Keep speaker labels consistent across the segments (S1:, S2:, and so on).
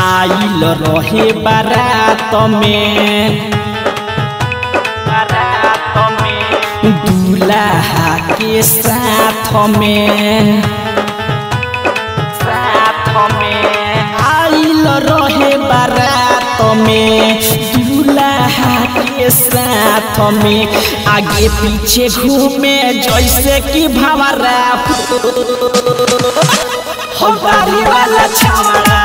S1: आइल रहे बारात में दूल्हा के साथ में आइल रहे बारात में साथ में आगे पीछे घूमे जैसे कि भंवरा। हो वाला छावड़ा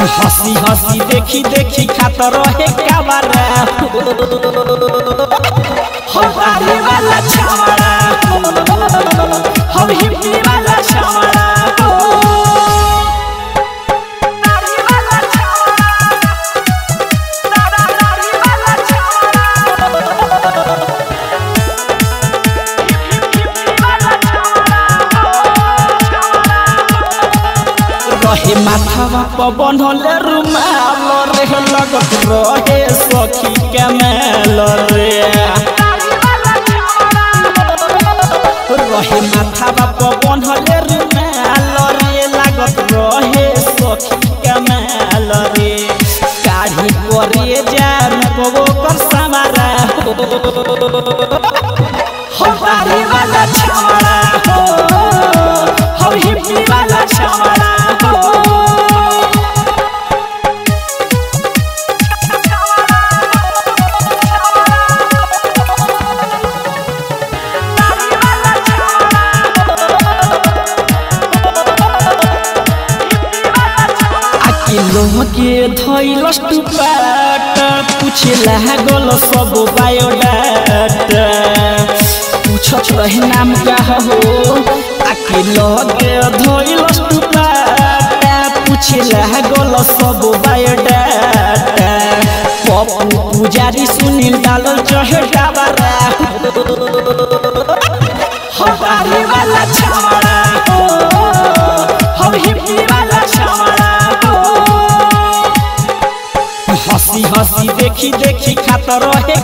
S1: हँसी हँसी देखी देखी खात रहे कावरा रहे माथावा पर बनल रुमाल रे लगत रहे सखी के मेल रे। रहे माथावा पर बनल रुमाल रे, लागत रहे सखी के मेल रे। काढ़ी करे जान को कर समारा। हो वाला छावड़ा अकेलो के धैलस टुपाट पूछे लागल सब बायोडाटा पूछत रहे नाम का हो अकेलो के धैलस टुपाट पूछे लागल सब बायोडाटा पप्पू पुजारी सुनील डालल डाबरा हमारे वाला हँसी हँसी देखी देखी खात रहे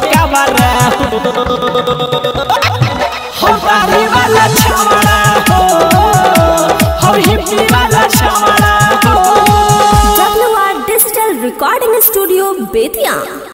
S1: वाला हो हो
S2: Digital Recording Studio, Bethian.